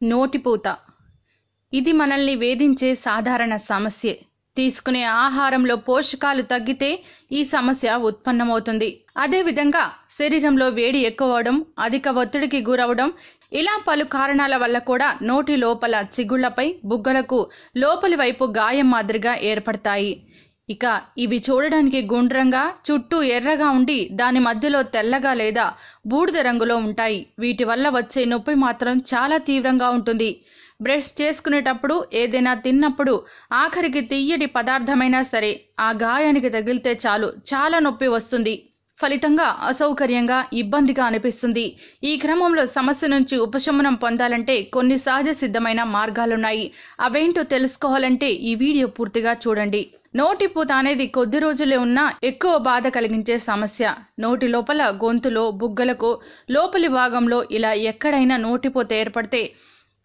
నోటిపూత. ఇది మనల్ని వేధించే సాధారణ సమస్యే. తీసుకునే ఆహారంలో పోషకాలు తగ్గితే ఈ సమస్య ఉత్పన్నమవుతుంది. అదేవిధంగా శరీరంలో వేడి ఎక్కువ అవడం అధిక ఒత్తిడికి గురవడం ఇలా పలు కారణాల వల్ల కూడా నోటి లోపల చిగుళ్ళపై బుగ్గలకు లోపలి వైపు గాయం మాదిరిగా ఏర్పడతాయి. ఇక ఇవి చూడడానికి గుండ్రంగా చుట్టూ ఎర్రగా ఉండి దాని మధ్యలో తెల్లగా లేదా బూడిద రంగులో ఉంటాయి. వీటి వల్ల వచ్చే నొప్పి మాత్రం చాలా తీవ్రంగా ఉంటుంది. బ్రష్ చేసుకునేటప్పుడు ఏదైనా తిన్నప్పుడు ఆఖరికి తీయటి పదార్థమైనా సరే ఆ గాయానికి తగిలితే చాలు చాలా నొప్పి వస్తుంది. ఫలితంగా అసౌకర్యంగా ఇబ్బందిగా అనిపిస్తుంది. ఈ క్రమంలో సమస్య నుంచి ఉపశమనం పొందాలంటే కొన్ని సహజ సిద్ధమైన మార్గాలున్నాయి. అవేంటో తెలుసుకోవాలంటే ఈ వీడియో పూర్తిగా చూడండి. నోటిపూత అనేది కొద్ది రోజులే ఉన్నా ఎక్కువ బాధ కలిగించే సమస్య. నోటి లోపల గొంతులో బుగ్గలకు లోపలి భాగంలో ఇలా ఎక్కడైనా నోటిపూత ఏర్పడితే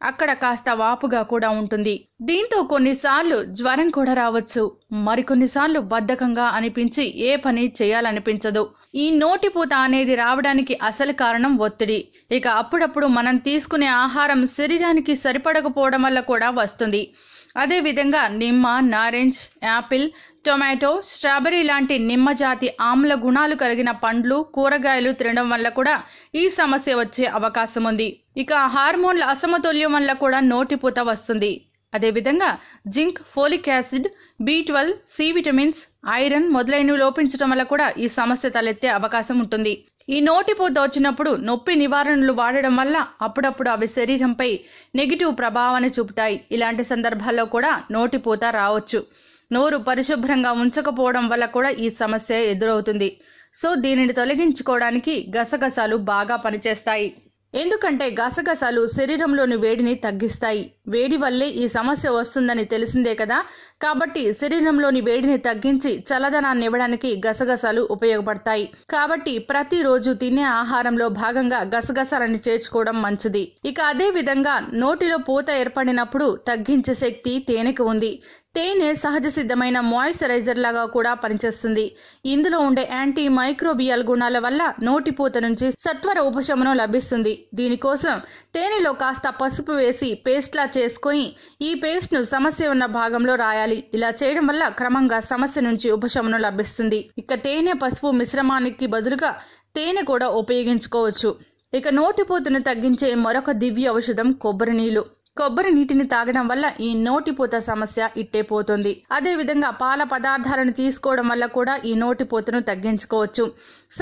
అక్కడ కాస్త వాపుగా కూడా ఉంటుంది. దీంతో కొన్నిసార్లు జ్వరం కూడా రావచ్చు. మరికొన్నిసార్లు బద్ధకంగా అనిపించి ఏ పని చేయాలనిపించదు. ఈ నోటిపూత అనేది రావడానికి అసలు కారణం ఒత్తిడి. ఇక అప్పుడప్పుడు మనం తీసుకునే ఆహారం శరీరానికి సరిపడకపోవడం వల్ల కూడా వస్తుంది. అదేవిధంగా నిమ్మ నారెంజ్ యాపిల్ టొమాటో స్ట్రాబెర్రీ లాంటి నిమ్మ జాతి ఆమ్ల గుణాలు కలిగిన పండ్లు కూరగాయలు తినడం వల్ల కూడా ఈ సమస్య వచ్చే అవకాశం ఉంది. ఇక హార్మోన్ల అసమతుల్యం వల్ల కూడా నోటిపూత వస్తుంది. అదేవిధంగా zinc folic acid B twelve C vitamins iron మొదలైనవి లోపించడం వల్ల కూడా ఈ సమస్య తలెత్తే అవకాశం ఉంటుంది. ఈ నోటిపూత వచ్చినప్పుడు నొప్పి నివారణలు వాడడం వల్ల అప్పుడప్పుడు అవి శరీరంపై నెగిటివ్ ప్రభావాన్ని చూపుతాయి. ఇలాంటి సందర్భాల్లో కూడా నోటిపూత రావచ్చు. నోరు పరిశుభ్రంగా ఉంచకపోవడం వల్ల కూడా ఈ సమస్య ఎదురవుతుంది. సో దీనిని తొలగించుకోవడానికి గసగసాలు బాగా పనిచేస్తాయి. ఎందుకంటే గసగసాలు శరీరంలోని వేడిని తగ్గిస్తాయి. వేడి వల్లే ఈ సమస్య వస్తుందని తెలిసిందే కదా. కాబట్టి శరీరంలోని వేడిని తగ్గించి చల్లదనాన్ని ఇవ్వడానికి గసగసాలు ఉపయోగపడతాయి. కాబట్టి ప్రతిరోజు తినే ఆహారంలో భాగంగా గసగసాలను చేర్చుకోవడం మంచిది. ఇక అదే విధంగా నోటిలో పూత ఏర్పడినప్పుడు తగ్గించే శక్తి తేనెకు ఉంది. తేనె సహజ సిద్ధమైన మాయిశ్చరైజర్ లాగా కూడా పనిచేస్తుంది. ఇందులో ఉండే యాంటీ మైక్రోబియల్ గుణాల వల్ల నోటిపూత నుంచి సత్వర ఉపశమనం లభిస్తుంది. దీనికోసం తేనెలో కాస్త పసుపు వేసి పేస్ట్లా చేసుకొని ఈ పేస్ట్ను సమస్య ఉన్న భాగంలో రాయాలి. ఇలా చేయడం వల్ల క్రమంగా సమస్య నుంచి ఉపశమనం లభిస్తుంది. ఇక తేనె పసుపు మిశ్రమానికి బదులుగా తేనె కూడా ఉపయోగించుకోవచ్చు. ఇక నోటిపూతను తగ్గించే మరొక దివ్య ఔషధం కొబ్బరి నీళ్ళు కొబ్బరి నీటిని తాగడం వల్ల ఈ నోటిపూత సమస్య ఇట్టే పోతుంది. అదే విధంగా పాల పదార్థాలను తీసుకోవడం వల్ల కూడా ఈ నోటిపూతను తగ్గించుకోవచ్చు.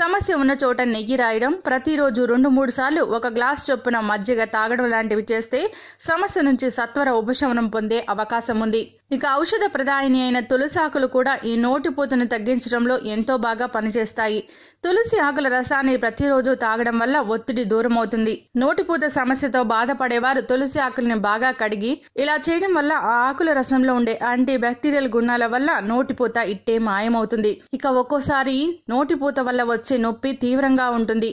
సమస్య ఉన్న చోట నెయ్యి రాయడం ప్రతిరోజు రెండు మూడు సార్లు ఒక గ్లాస్ చొప్పున మజ్జిగ తాగడం లాంటివి చేస్తే సమస్య నుంచి సత్వర ఉపశమనం పొందే అవకాశం ఉంది. ఇక ఔషధ ప్రదాయిని అయిన తులసి ఆకులు కూడా ఈ నోటిపోతును తగ్గించడంలో ఎంతో బాగా పనిచేస్తాయి. తులసి ఆకుల రసాన్ని ప్రతిరోజు తాగడం వల్ల ఒత్తిడి దూరం అవుతుంది నోటిపూత సమస్యతో బాధపడేవారు తులసి ఆకుల్ని బాగా కడిగి ఇలా చేయడం వల్ల ఆ ఆకుల రసంలో ఉండే యాంటీ బ్యాక్టీరియల్ గుణాల వల్ల నోటిపూత ఇట్టే మాయమవుతుంది. ఇక ఒక్కోసారి నోటిపూత వల్ల వచ్చే నొప్పి తీవ్రంగా ఉంటుంది.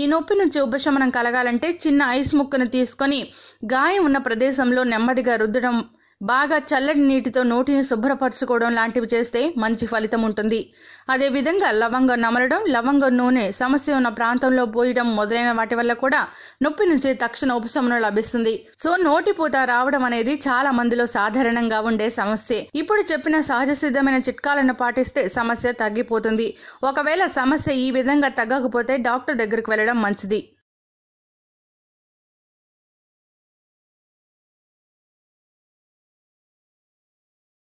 ఈ నొప్పి నుంచి ఉపశమనం కలగాలంటే చిన్న ఐస్ ముక్కను తీసుకొని గాయం ఉన్న ప్రదేశంలో నెమ్మదిగా రుద్దడం బాగా చల్లటి నీటితో నోటిని శుభ్రపరచుకోవడం లాంటివి చేస్తే మంచి ఫలితం ఉంటుంది. అదేవిధంగా లవంగం నమలడం లవంగం నూనె సమస్య ఉన్న ప్రాంతంలో పోయడం మొదలైన వాటి వల్ల కూడా నొప్పి నుంచి తక్షణ ఉపశమనం లభిస్తుంది. సో నోటిపూత రావడం అనేది చాలా మందిలో సాధారణంగా ఉండే సమస్య. ఇప్పుడు చెప్పిన సహజ సిద్ధమైన చిట్కాలను పాటిస్తే సమస్య తగ్గిపోతుంది. ఒకవేళ సమస్య ఈ విధంగా తగ్గకపోతే డాక్టర్ దగ్గరికి వెళ్ళడం మంచిది.